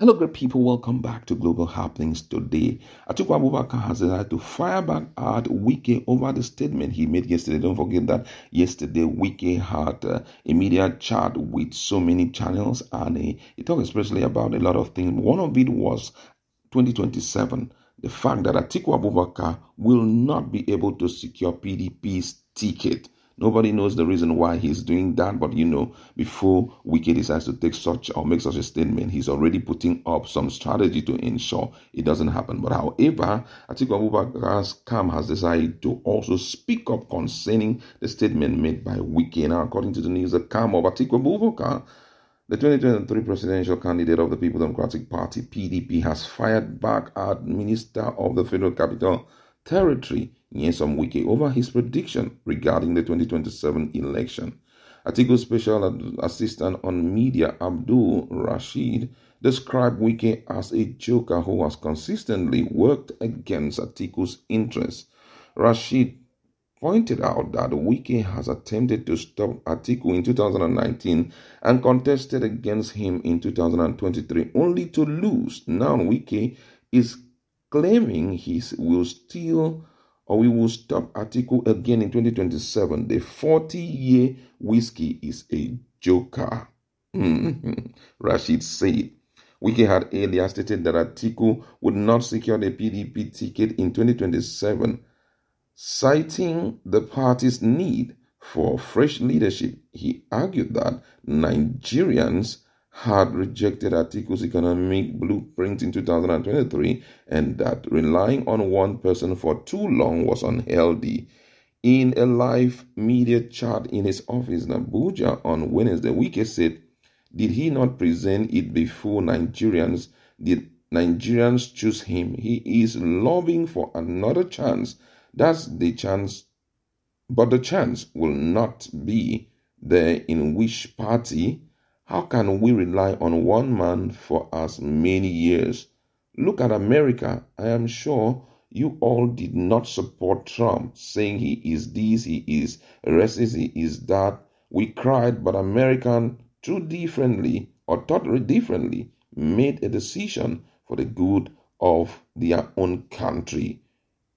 Hello, great people. Welcome back to Global Happenings today. Atiku Abubakar has decided to fire back at Wike over the statement he made yesterday. Don't forget that yesterday Wike had uh, a media chat with so many channels and uh, he talked especially about a lot of things. One of it was 2027. The fact that Atiku Abubakar will not be able to secure PDP's ticket. Nobody knows the reason why he's doing that, but you know, before Wike decides to take such or make such a statement, he's already putting up some strategy to ensure it doesn't happen. But however, Atiku Abubakar's camp has decided to also speak up concerning the statement made by Wike. Now, according to the news, the camp of Atiku Abubakar the 2023 presidential candidate of the People Democratic Party, PDP, has fired back at Minister of the Federal Capital Territory, Nyesom Wike, over his prediction regarding the 2027 election. Atiku's Special Assistant on Media, Abdul Rashid, described Wike as a joker who has consistently worked against Atiku's interests. Rashid pointed out that Wike has attempted to stop Atiku in 2019 and contested against him in 2023 only to lose. Now Wike is claiming he will still or we will stop Atiku again in 2027. The 40 year whiskey is a joker. Hmm. Rashid said. Wike had earlier stated that Atiku would not secure the PDP ticket in 2027 Citing the party's need for fresh leadership, he argued that Nigerians had rejected Atiku's economic blueprint in 2023 and that relying on one person for too long was unhealthy. In a live media chat in his office in Abuja on Wednesday, Wike said, Did he not present it before Nigerians? Did Nigerians choose him? He is lobbying for another chance that's the chance, but the chance will not be there in which party. How can we rely on one man for as many years? Look at America. I am sure you all did not support Trump, saying he is this, he is racist, he is that. We cried, but American, too differently or thought differently, made a decision for the good of their own country.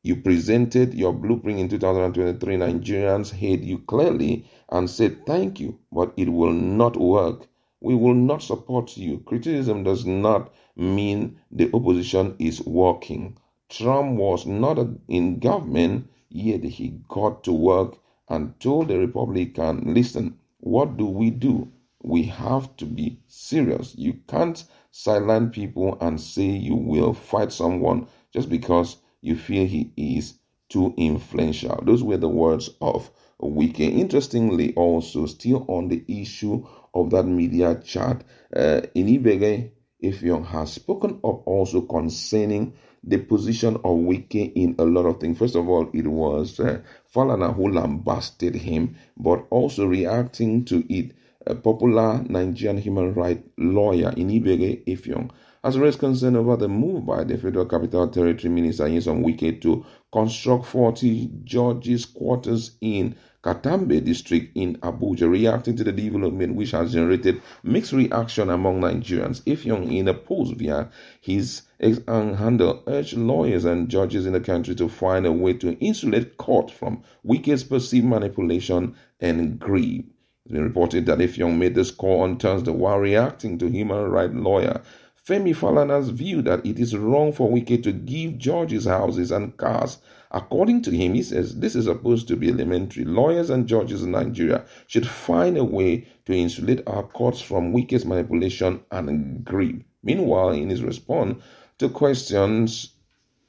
You presented your blueprint in 2023. Nigerians hate you clearly and said thank you, but it will not work. We will not support you. Criticism does not mean the opposition is working. Trump was not in government, yet he got to work and told the Republican, listen, what do we do? We have to be serious. You can't silence people and say you will fight someone just because you feel he is too influential. Those were the words of Wike. Interestingly, also, still on the issue of that media chat, uh, Inibehe Effiong has spoken up also concerning the position of Wike in a lot of things. First of all, it was uh, Falana who lambasted him, but also reacting to it, a popular Nigerian human rights lawyer, Inibehe Effiong, has raised concern over the move by the Federal Capital Territory Minister Nyesom Wike to construct 40 judges' quarters in Katampe district in Abuja, reacting to the development which has generated mixed reaction among Nigerians. Effiong, in a post via his ex handle, urged lawyers and judges in the country to find a way to insulate court from Wike's perceived manipulation and greed. It's been reported that Effiong made this call on Thursday while reacting to human rights lawyer Femi Falana's view that it is wrong for Wike to give judges houses and cars. According to him, he says this is supposed to be elementary. Lawyers and judges in Nigeria should find a way to insulate our courts from Wike's manipulation and greed. Meanwhile, in his response to questions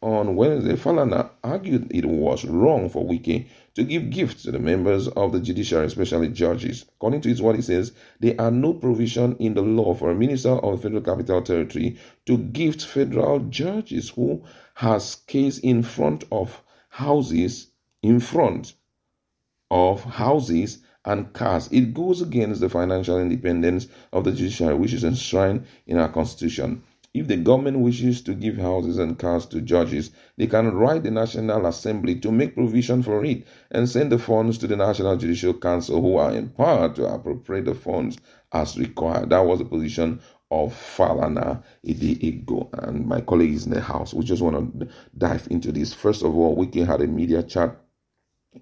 on Wednesday, Falana argued it was wrong for Wike to give gifts to the members of the judiciary, especially judges. According to his what he says, there are no provision in the law for a minister of the Federal Capital Territory to gift federal judges who has case in front of houses, in front of houses and cars. It goes against the financial independence of the judiciary, which is enshrined in our constitution. If the government wishes to give houses and cars to judges, they can write the National Assembly to make provision for it and send the funds to the National Judicial Council, who are empowered to appropriate the funds as required. That was the position of Falana ago. And my colleague is in the house. We just want to dive into this. First of all, can have a media chat.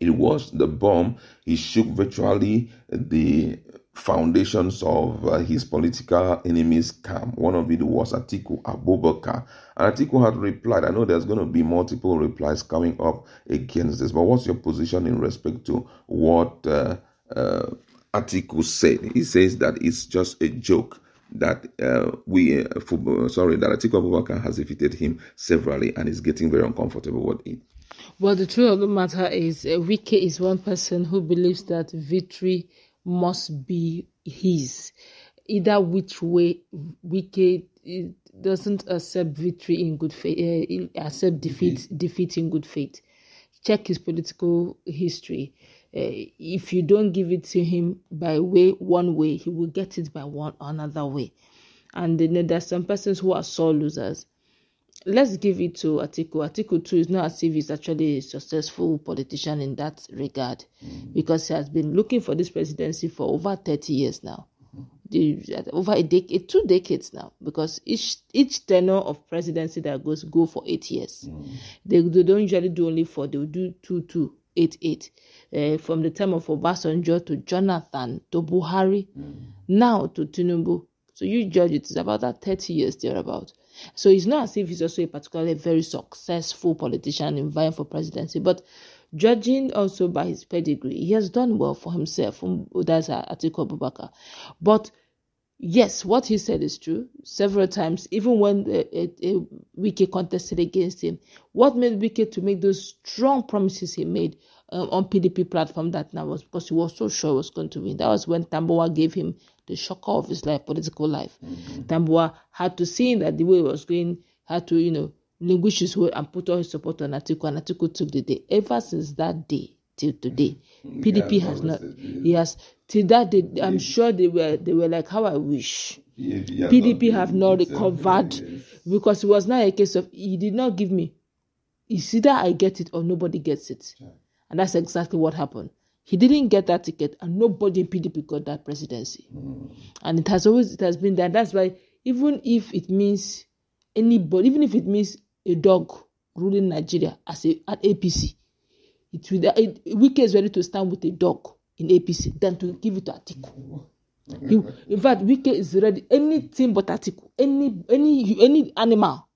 It was the bomb. He shook virtually the foundations of uh, his political enemies camp. One of it was Atiku Abubakar. And Atiku had replied, I know there's going to be multiple replies coming up against this, but what's your position in respect to what uh, uh, Atiku said? He says that it's just a joke that uh, we, uh, sorry, that Atiku Abubakar has defeated him severally and is getting very uncomfortable with it. Well, the truth of the matter is, uh, Wike is one person who believes that victory must be his. Either which way, Wike doesn't accept victory in good faith, uh, accept defeat, mm-hmm. defeat in good faith. Check his political history. Uh, if you don't give it to him by way one way, he will get it by one another way. And then there's some persons who are sore losers let's give it to Atiku. Atiku too is not as if he's actually a successful politician in that regard, mm-hmm. because he has been looking for this presidency for over thirty years now, mm-hmm. over a decade, two decades now. Because each each tenure of presidency that goes go for eight years. Mm-hmm. They, they don't usually do only four; they do two two eight eight. Uh, from the time of Obasanjo to Jonathan to Buhari, now to Tinubu. So you judge it is about that thirty years thereabout. So it's not as if he's also a particularly very successful politician in vying for presidency, but judging also by his pedigree, he has done well for himself. That's Atiku Abubakar. But yes, what he said is true. Several times, even when a Wike contested against him, what made Wike to make those strong promises he made um, on PDP platform that now was because he was so sure he was going to win. That was when Tambuwal gave him the shocker of his life, political life. Mm-hmm. Tambuwal had to see that the way he was going, had to, you know, linguish his way and put all his support on Atiku, and Atiku took the day. Ever since that day till today, PDP has not. He has till that day. I'm sure they were they were like, how I wish. PDP have not recovered because it was not a case of he did not give me. It's either I get it or nobody gets it. And that's exactly what happened. He didn't get that ticket, and nobody in PDP got that presidency. And it has always it has been there. That's why even if it means anybody, even if it means a dog ruling Nigeria as a at APC, it will it, Wike is ready to stand with a dog in APC than to give it to Atiku. He, in fact, Wike is ready anything but Atiku, any any any animal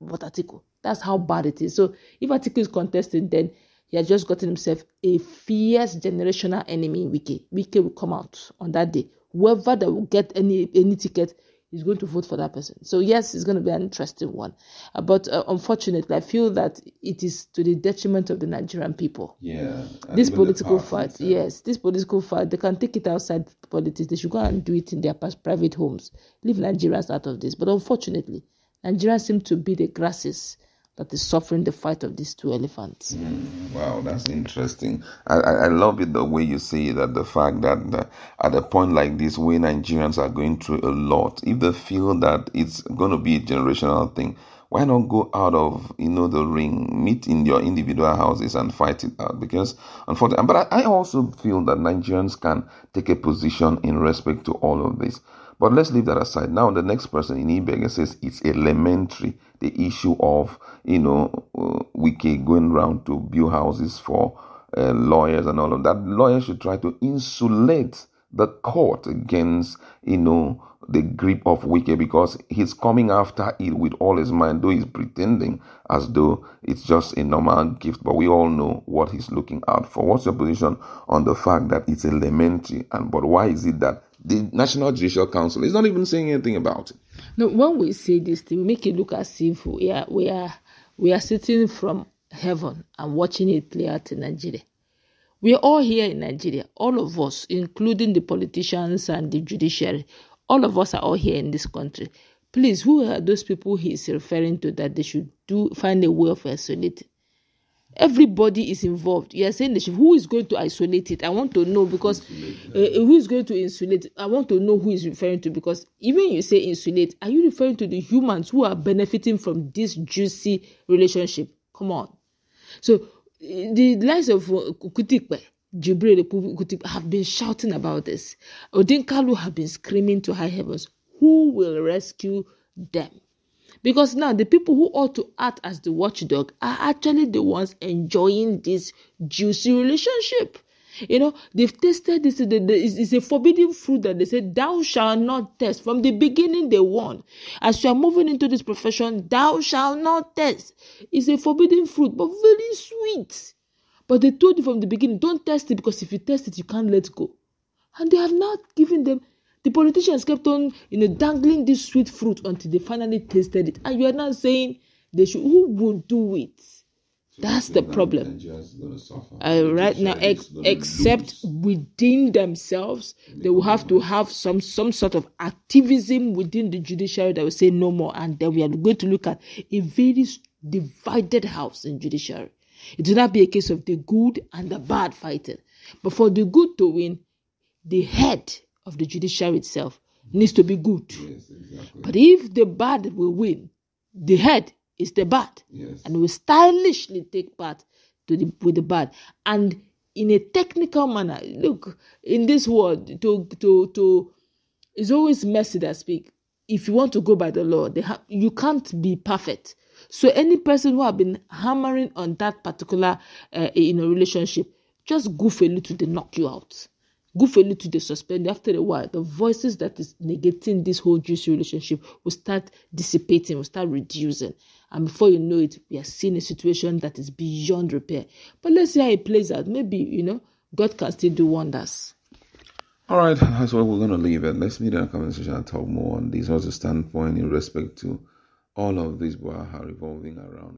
but Atiku. That's how bad it is. So if Atiku is contesting, then he has just gotten himself a fierce generational enemy in Wike. Wike will come out on that day. Whoever that will get any any ticket is going to vote for that person. So yes, it's going to be an interesting one. Uh, but uh, unfortunately, I feel that it is to the detriment of the Nigerian people. Yeah. This political fight, yes, this political fight, they can take it outside politics. They should go and do it in their private homes. Leave Nigerians out of this. But unfortunately, Nigerians seem to be the grasses that is suffering the fight of these two elephants. Mm, wow, that's interesting. I, I, love it the way you say that the fact that uh, at a point like this, where Nigerians are going through a lot, if they feel that it's going to be a generational thing, why not go out of you know the ring, meet in your individual houses and fight it out? Because unfortunately, but I, I also feel that Nigerians can take a position in respect to all of this. But let's leave that aside. Now, the next person in Ibega says it's elementary. The issue of, you know, uh, Wike going around to build houses for uh, lawyers and all of that. Lawyers should try to insulate the court against, you know, the grip of Wike because he's coming after it with all his mind, though he's pretending as though it's just a normal gift. But we all know what he's looking out for. What's your position on the fact that it's elementary? And but why is it that the National Judicial Council is not even saying anything about it. No, when we say this thing, we make it look as if we are we are we are sitting from heaven and watching it play out in Nigeria. We are all here in Nigeria, all of us, including the politicians and the judiciary. All of us are all here in this country. Please, who are those people he is referring to that they should do find a way of isolating? everybody is involved you are saying the who is going to isolate it i want to know because uh, who is going to insulate i want to know who is referring to because even you say insulate are you referring to the humans who are benefiting from this juicy relationship come on so the likes of uh, Kutikpe, Jibril Kutikpe have been shouting about this. Odinkalu have been screaming to high heavens. who will rescue them? Because now the people who ought to act as the watchdog are actually the ones enjoying this juicy relationship. You know, they've tasted this. It's a forbidden fruit that they said, Thou shalt not test. From the beginning, they warn. As you are moving into this profession, thou shalt not test. It's a forbidden fruit, but very sweet. But they told you from the beginning, don't test it because if you test it, you can't let go. And they have not given them. The politicians kept on, you know, dangling this sweet fruit until they finally tasted it. And you are now saying they should. Who will do it? That's the problem. Uh, right now, ex- except within themselves, they will have to have some some sort of activism within the judiciary that will say no more, and then we are going to look at a very divided house in judiciary. It will not be a case of the good and the bad fighting, but for the good to win, the head of the judiciary itself needs to be good. Yes, exactly. But if the bad will win, the head is the bad Yes. and we stylishly take part to the with the bad and in a technical manner look in this world to to to it's always mercy that speak. If you want to go by the law they ha- you can't be perfect. So any person who have been hammering on that particular uh, in a relationship just goof a little they knock you out goof a little they suspend after a while the voices that is negating this whole juicy relationship will start dissipating will start reducing and before you know it we are seeing a situation that is beyond repair but let's see how it plays out maybe you know god can still do wonders All right, that's where we're going to leave it. Let's meet in a conversation and talk more on this. What's the standpoint in respect to all of these Baha revolving around?